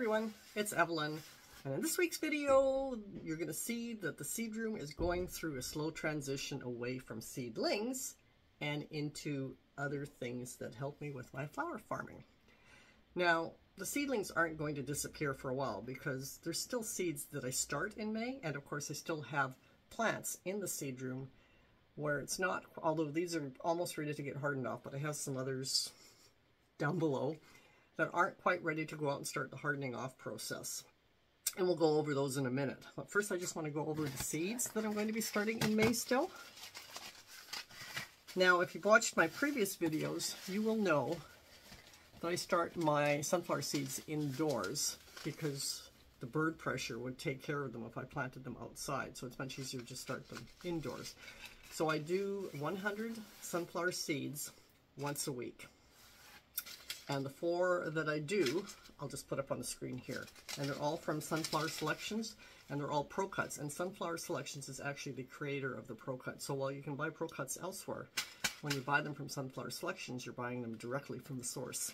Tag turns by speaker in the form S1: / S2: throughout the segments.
S1: everyone, it's Evelyn. And in this week's video, you're going to see that the seed room is going through a slow transition away from seedlings and into other things that help me with my flower farming. Now, the seedlings aren't going to disappear for a while because there's still seeds that I start in May, and of course I still have plants in the seed room where it's not, although these are almost ready to get hardened off, but I have some others down below that aren't quite ready to go out and start the hardening off process. And we'll go over those in a minute. But first I just want to go over the seeds that I'm going to be starting in May still. Now, if you've watched my previous videos, you will know that I start my sunflower seeds indoors because the bird pressure would take care of them if I planted them outside. So it's much easier to start them indoors. So I do 100 sunflower seeds once a week. And the four that I do, I'll just put up on the screen here. And they're all from Sunflower Selections, and they're all Pro Cuts. And Sunflower Selections is actually the creator of the Pro Cut. So while you can buy Pro Cuts elsewhere, when you buy them from Sunflower Selections, you're buying them directly from the source.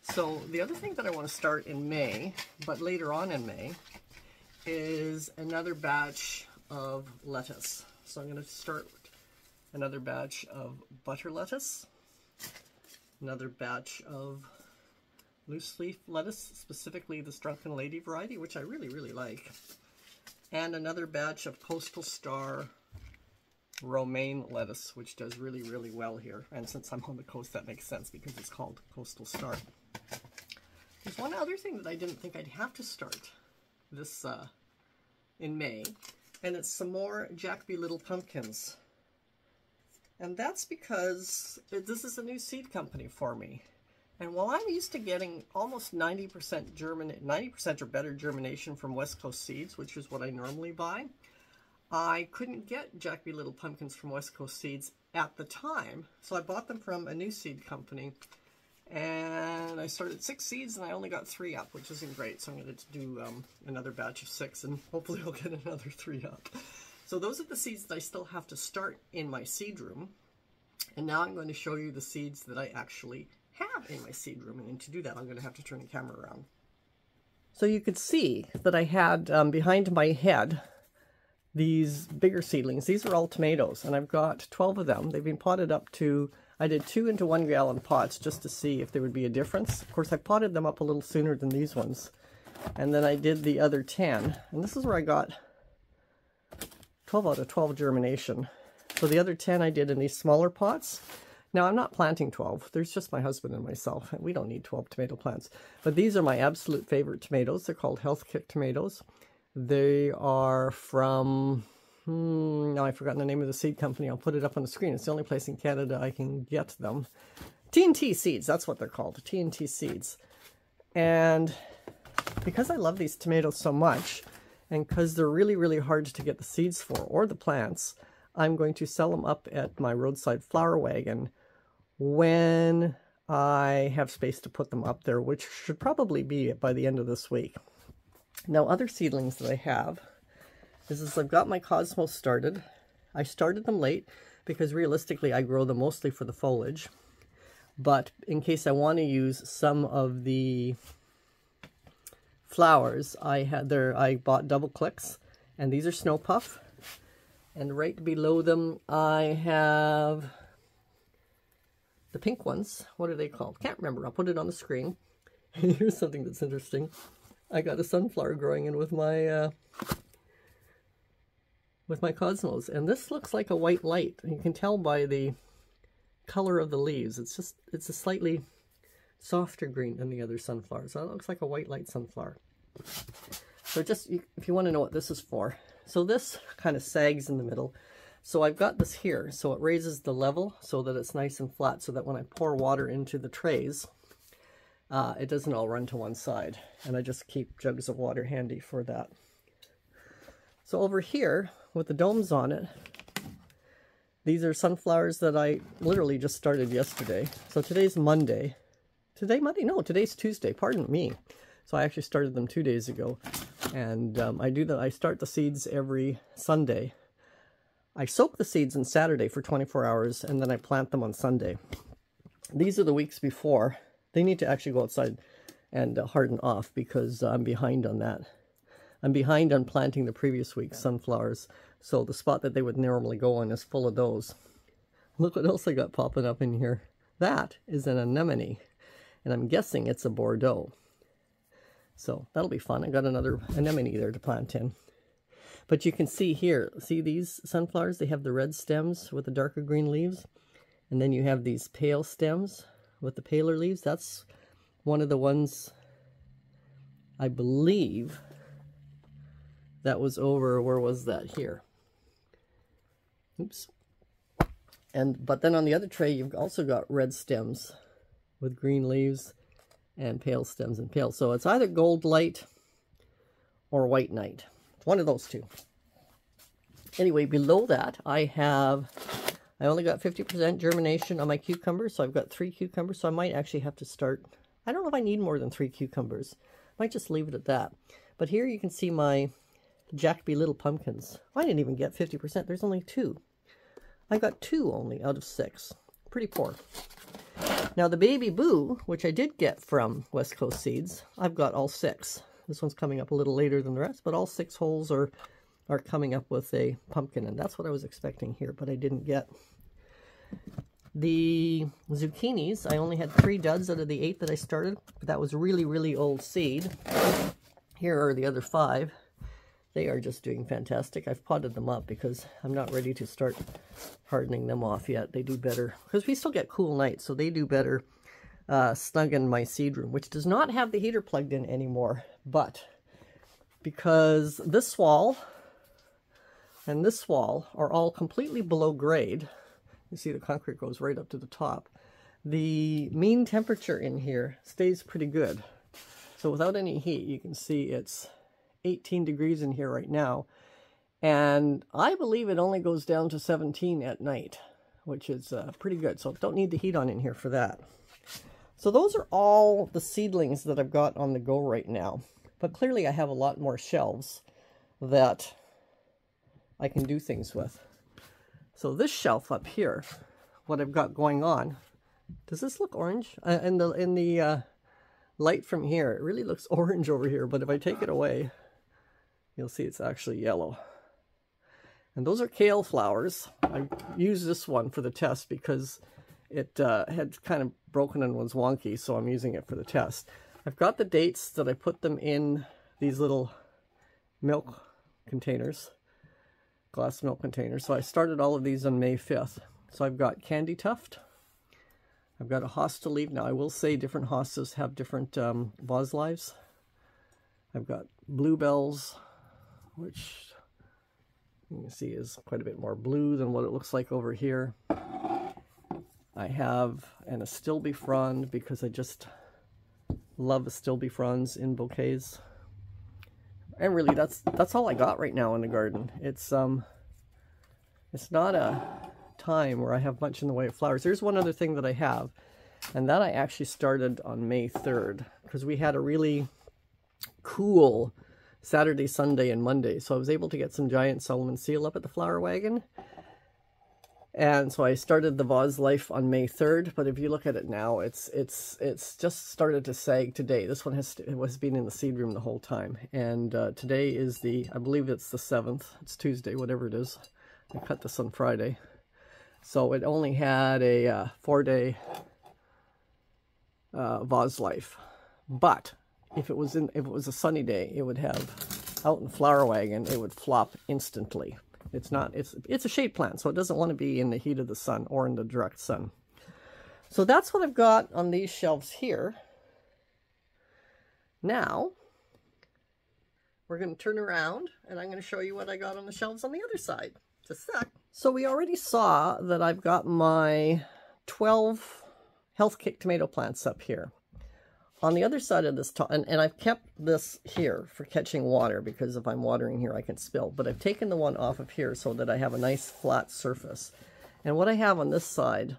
S1: So the other thing that I want to start in May, but later on in May, is another batch of lettuce. So I'm going to start another batch of butter lettuce another batch of loose leaf lettuce, specifically the Drunken Lady variety, which I really, really like. And another batch of Coastal Star romaine lettuce, which does really, really well here. And since I'm on the coast, that makes sense because it's called Coastal Star. There's one other thing that I didn't think I'd have to start this uh, in May, and it's some more Jack Be Little Pumpkins. And that's because this is a new seed company for me. And while I'm used to getting almost 90% German, 90% or better germination from West Coast Seeds, which is what I normally buy, I couldn't get Jack Be Little Pumpkins from West Coast Seeds at the time. So I bought them from a new seed company. And I started six seeds and I only got three up, which isn't great. So I'm going to do um, another batch of six and hopefully I'll get another three up. So those are the seeds that I still have to start in my seed room. And now I'm going to show you the seeds that I actually have in my seed room. And to do that, I'm going to have to turn the camera around. So you could see that I had um, behind my head these bigger seedlings. These are all tomatoes, and I've got 12 of them. They've been potted up to, I did two into one gallon pots just to see if there would be a difference. Of course, I potted them up a little sooner than these ones. And then I did the other 10. And this is where I got 12 out of 12 germination. So the other 10 I did in these smaller pots. Now, I'm not planting 12. There's just my husband and myself, and we don't need 12 tomato plants. But these are my absolute favorite tomatoes. They're called Health Kick tomatoes. They are from, hmm, now I've forgotten the name of the seed company. I'll put it up on the screen. It's the only place in Canada I can get them. TNT seeds, that's what they're called, TNT seeds. And because I love these tomatoes so much, and because they're really, really hard to get the seeds for, or the plants, I'm going to sell them up at my roadside flower wagon when I have space to put them up there, which should probably be by the end of this week. Now, other seedlings that I have is as I've got my cosmos started. I started them late because realistically I grow them mostly for the foliage. But in case I want to use some of the flowers, I had there. I bought double clicks, and these are snow puff. And right below them, I have the pink ones. What are they called? Can't remember. I'll put it on the screen. Here's something that's interesting. I got a sunflower growing in with my uh, with my cosmos, and this looks like a white light. You can tell by the color of the leaves. It's just it's a slightly softer green than the other sunflowers. So it looks like a white light sunflower. So just, if you want to know what this is for. So this kind of sags in the middle. So I've got this here, so it raises the level so that it's nice and flat so that when I pour water into the trays, uh, it doesn't all run to one side. And I just keep jugs of water handy for that. So over here, with the domes on it, these are sunflowers that I literally just started yesterday. So today's Monday. Today Monday? No, today's Tuesday. Pardon me. So I actually started them two days ago. And um, I do that. I start the seeds every Sunday. I soak the seeds on Saturday for 24 hours, and then I plant them on Sunday. These are the weeks before. They need to actually go outside and uh, harden off because I'm behind on that. I'm behind on planting the previous week's sunflowers, so the spot that they would normally go on is full of those. Look what else I got popping up in here. That is an anemone, and I'm guessing it's a Bordeaux. So that'll be fun. I got another anemone there to plant in. But you can see here, see these sunflowers? They have the red stems with the darker green leaves. And then you have these pale stems with the paler leaves. That's one of the ones, I believe, that was over, where was that? Here. Oops. And But then on the other tray, you've also got red stems with green leaves and pale stems and pale. So it's either gold light or white night. It's one of those two. Anyway, below that, I have, I only got 50% germination on my cucumbers, so I've got three cucumbers, so I might actually have to start, I don't know if I need more than three cucumbers. I might just leave it at that. But here you can see my Jack Be Little Pumpkins. I didn't even get 50%, there's only two. I got two only out of six. Pretty poor. Now the Baby Boo, which I did get from West Coast Seeds, I've got all six. This one's coming up a little later than the rest, but all six holes are, are coming up with a pumpkin, and that's what I was expecting here, but I didn't get. The zucchinis, I only had three duds out of the eight that I started, but that was really, really old seed. Here are the other five. They are just doing fantastic. I've potted them up because I'm not ready to start hardening them off yet. They do better, because we still get cool nights, so they do better uh, snug in my seed room, which does not have the heater plugged in anymore. But because this wall and this wall are all completely below grade, you see the concrete goes right up to the top, the mean temperature in here stays pretty good. So without any heat, you can see it's 18 degrees in here right now. And I believe it only goes down to 17 at night, which is uh, pretty good. So don't need the heat on in here for that. So those are all the seedlings that I've got on the go right now. But clearly I have a lot more shelves that I can do things with. So this shelf up here, what I've got going on, does this look orange? Uh, in the, in the uh, light from here, it really looks orange over here, but if I take it away, you'll see it's actually yellow. And those are kale flowers. I used this one for the test because it uh, had kind of broken and was wonky, so I'm using it for the test. I've got the dates that I put them in these little milk containers, glass milk containers. So I started all of these on May 5th. So I've got Candy Tuft. I've got a hosta leaf. Now I will say different hostas have different um, vase lives. I've got bluebells, which you can see is quite a bit more blue than what it looks like over here. I have an Astilbe frond because I just love Astilbe fronds in bouquets. And really that's that's all I got right now in the garden. It's um it's not a time where I have much in the way of flowers. There's one other thing that I have, and that I actually started on May 3rd because we had a really cool Saturday, Sunday, and Monday. So I was able to get some giant Solomon seal up at the flower wagon. And so I started the vase life on May 3rd, but if you look at it now, it's it's it's just started to sag today. This one has it was been in the seed room the whole time. And uh, today is the, I believe it's the 7th. It's Tuesday, whatever it is. I cut this on Friday. So it only had a uh, four-day uh, life. But if it was in if it was a sunny day, it would have out in flower wagon, it would flop instantly. It's not it's it's a shade plant, so it doesn't want to be in the heat of the sun or in the direct sun. So that's what I've got on these shelves here. Now, we're going to turn around and I'm going to show you what I got on the shelves on the other side. Just sec. So we already saw that I've got my 12 health kick tomato plants up here on the other side of this top, and, and I've kept this here for catching water because if I'm watering here I can spill, but I've taken the one off of here so that I have a nice flat surface. And what I have on this side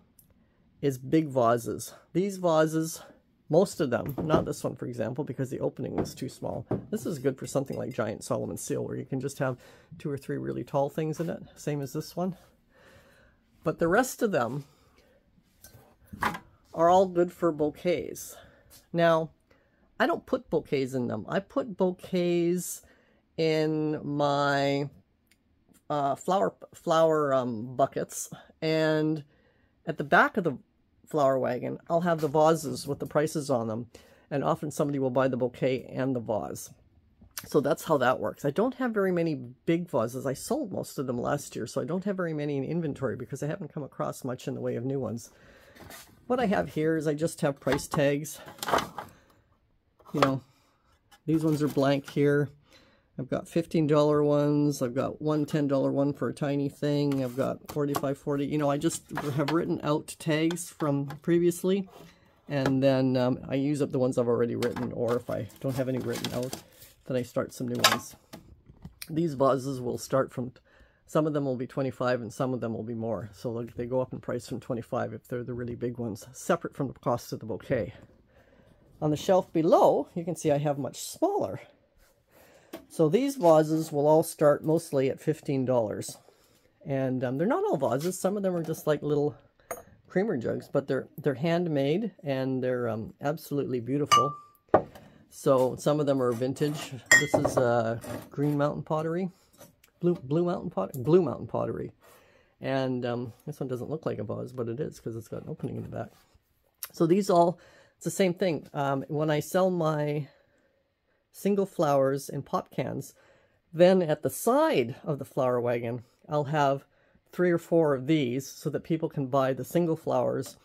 S1: is big vases. These vases, most of them, not this one for example, because the opening is too small. This is good for something like Giant Solomon Seal where you can just have two or three really tall things in it, same as this one. But the rest of them are all good for bouquets. Now, I don't put bouquets in them. I put bouquets in my uh, flower flower um, buckets, and at the back of the flower wagon, I'll have the vases with the prices on them, and often somebody will buy the bouquet and the vase. So that's how that works. I don't have very many big vases. I sold most of them last year, so I don't have very many in inventory because I haven't come across much in the way of new ones. What I have here is I just have price tags. You know, these ones are blank here. I've got $15 ones. I've got one $10 one for a tiny thing. I've got 45 40 You know, I just have written out tags from previously. And then um, I use up the ones I've already written. Or if I don't have any written out, then I start some new ones. These vases will start from some of them will be 25 and some of them will be more. So they go up in price from 25 if they're the really big ones, separate from the cost of the bouquet. On the shelf below, you can see I have much smaller. So these vases will all start mostly at $15. And um, they're not all vases. Some of them are just like little creamer jugs, but they're they're handmade and they're um, absolutely beautiful. So some of them are vintage. This is uh, Green Mountain Pottery. Blue Blue Mountain pot Blue Mountain Pottery, and um, this one doesn't look like a vase, but it is because it's got an opening in the back. So these all, it's the same thing. Um, when I sell my single flowers in pot cans, then at the side of the flower wagon, I'll have three or four of these so that people can buy the single flowers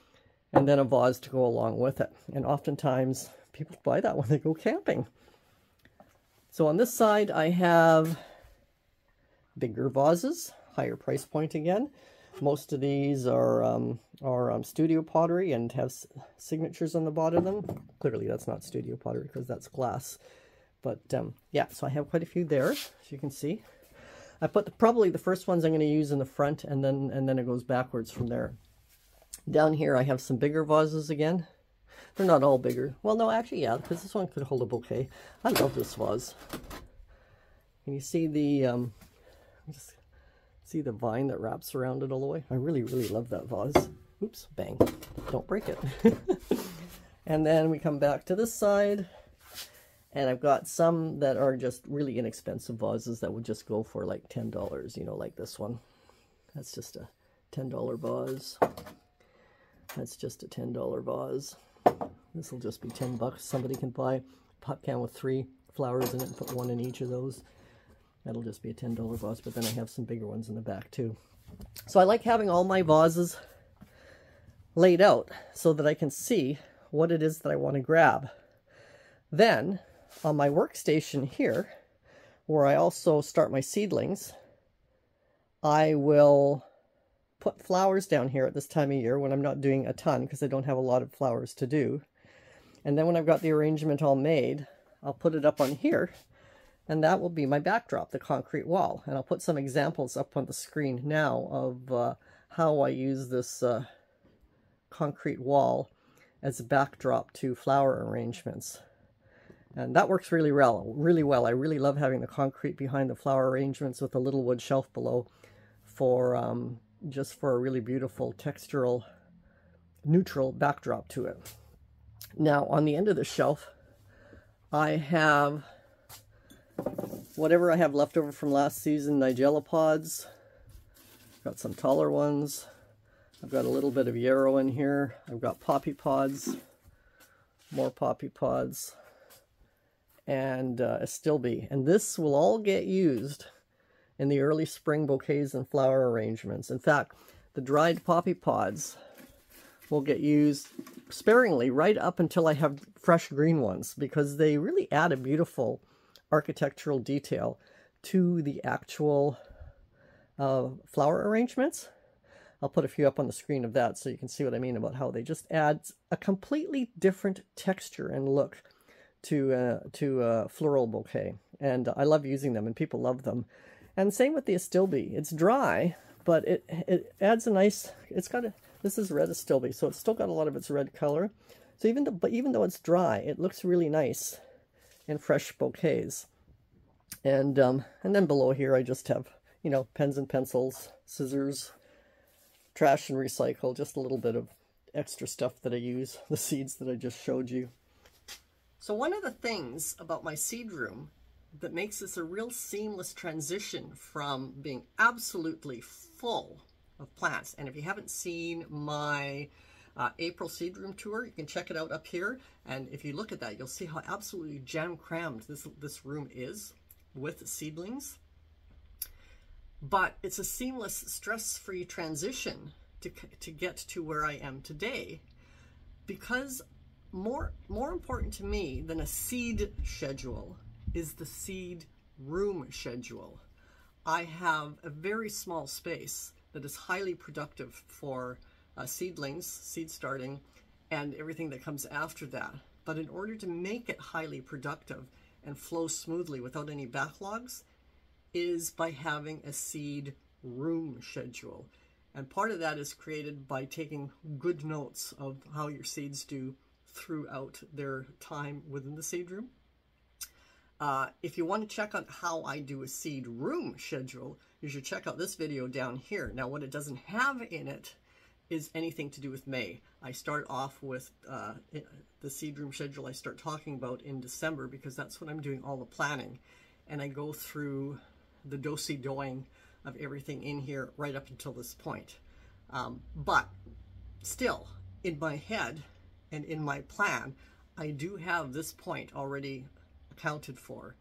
S1: and then a vase to go along with it. And oftentimes people buy that when they go camping. So on this side, I have bigger vases, higher price point again. Most of these are um, are um, studio pottery and have signatures on the bottom of them. Clearly that's not studio pottery because that's glass. But um, yeah, so I have quite a few there, as you can see. I put the, probably the first ones I'm going to use in the front and then and then it goes backwards from there. Down here I have some bigger vases again. They're not all bigger. Well, no, actually, yeah, because this one could hold a bouquet. I love this vase. Can you see the um, just see the vine that wraps around it all the way. I really, really love that vase. Oops, bang. Don't break it. and then we come back to this side. And I've got some that are just really inexpensive vases that would just go for like $10, you know, like this one. That's just a $10 vase. That's just a $10 vase. This will just be 10 bucks. Somebody can buy a pot can with three flowers in it and put one in each of those. That'll just be a $10 vase, but then I have some bigger ones in the back too. So I like having all my vases laid out so that I can see what it is that I want to grab. Then on my workstation here, where I also start my seedlings, I will put flowers down here at this time of year when I'm not doing a ton because I don't have a lot of flowers to do. And then when I've got the arrangement all made, I'll put it up on here and that will be my backdrop, the concrete wall. And I'll put some examples up on the screen now of uh, how I use this uh, concrete wall as a backdrop to flower arrangements. And that works really well, really well. I really love having the concrete behind the flower arrangements with a little wood shelf below for um, just for a really beautiful textural neutral backdrop to it. Now on the end of the shelf, I have whatever I have left over from last season, Nigella pods. Got some taller ones. I've got a little bit of yarrow in here. I've got poppy pods, more poppy pods, and uh, astilbe. And this will all get used in the early spring bouquets and flower arrangements. In fact, the dried poppy pods will get used sparingly right up until I have fresh green ones because they really add a beautiful architectural detail to the actual uh, flower arrangements. I'll put a few up on the screen of that so you can see what I mean about how they just add a completely different texture and look to uh, to a floral bouquet. And I love using them and people love them. And same with the astilbe. It's dry, but it it adds a nice, it's got a, this is red astilbe, so it's still got a lot of its red color. So even though, but even though it's dry, it looks really nice and fresh bouquets. And, um, and then below here I just have, you know, pens and pencils, scissors, trash and recycle, just a little bit of extra stuff that I use, the seeds that I just showed you. So one of the things about my seed room that makes this a real seamless transition from being absolutely full of plants. And if you haven't seen my uh, April seed room tour, you can check it out up here. And if you look at that, you'll see how absolutely jam-crammed this, this room is with seedlings. But it's a seamless, stress-free transition to, to get to where I am today because more, more important to me than a seed schedule is the seed room schedule. I have a very small space that is highly productive for uh, seedlings, seed starting, and everything that comes after that. But in order to make it highly productive and flow smoothly without any backlogs is by having a seed room schedule. And part of that is created by taking good notes of how your seeds do throughout their time within the seed room. Uh, if you want to check on how I do a seed room schedule, you should check out this video down here. Now what it doesn't have in it is anything to do with May. I start off with uh, the seed room schedule I start talking about in December because that's when I'm doing all the planning. And I go through the do-si-doing of everything in here right up until this point. Um, but still, in my head and in my plan, I do have this point already accounted for.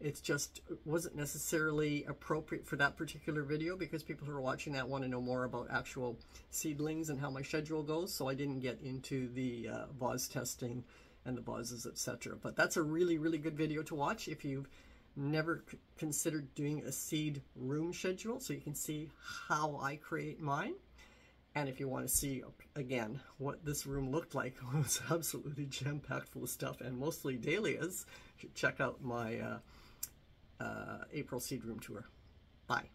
S1: It's just wasn't necessarily appropriate for that particular video because people who are watching that want to know more about actual seedlings and how my schedule goes. So I didn't get into the uh, testing and the vases, etc. But that's a really, really good video to watch if you've never considered doing a seed room schedule so you can see how I create mine. And if you want to see, again, what this room looked like, it was absolutely jam-packed full of stuff and mostly dahlias, check out my uh, uh, April Seed Room Tour. Bye.